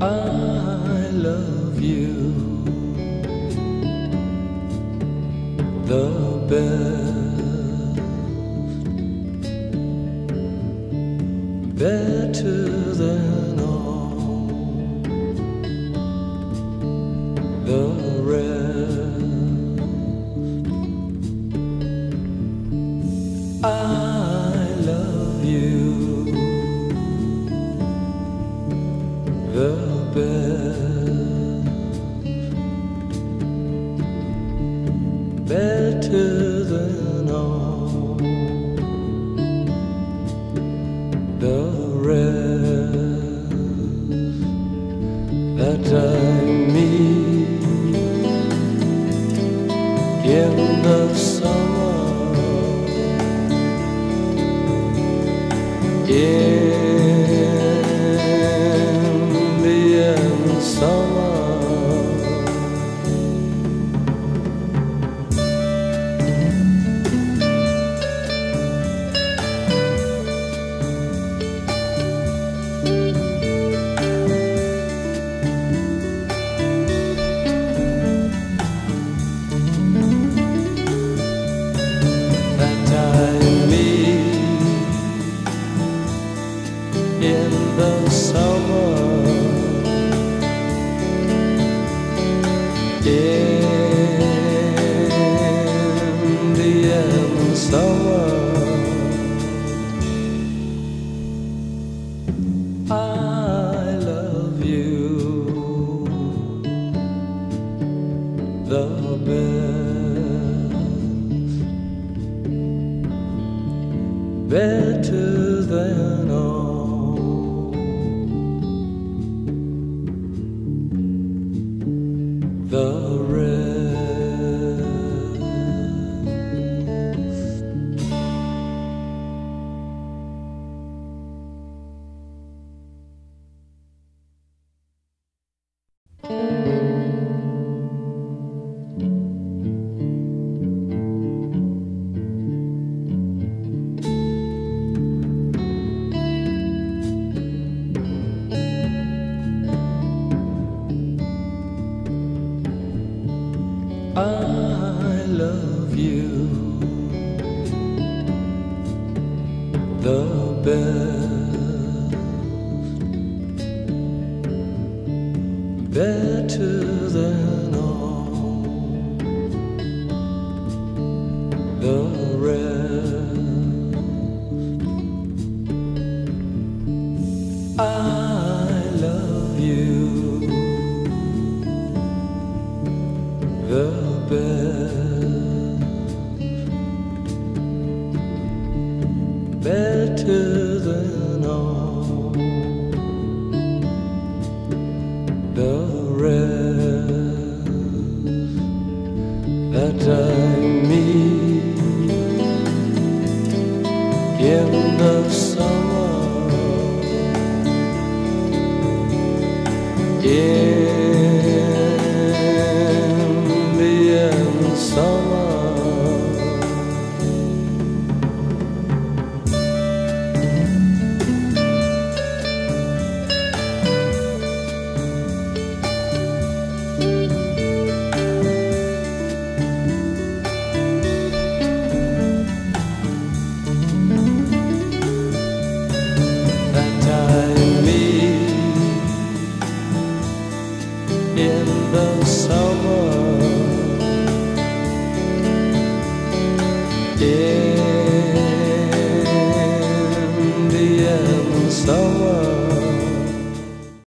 I love you. The best, better than all. The rest. Better than all the rest that I meet in the summer. Best, better than all. The I love you the best, better than all the rest. Better than all the rest that I meet in the Indian summer.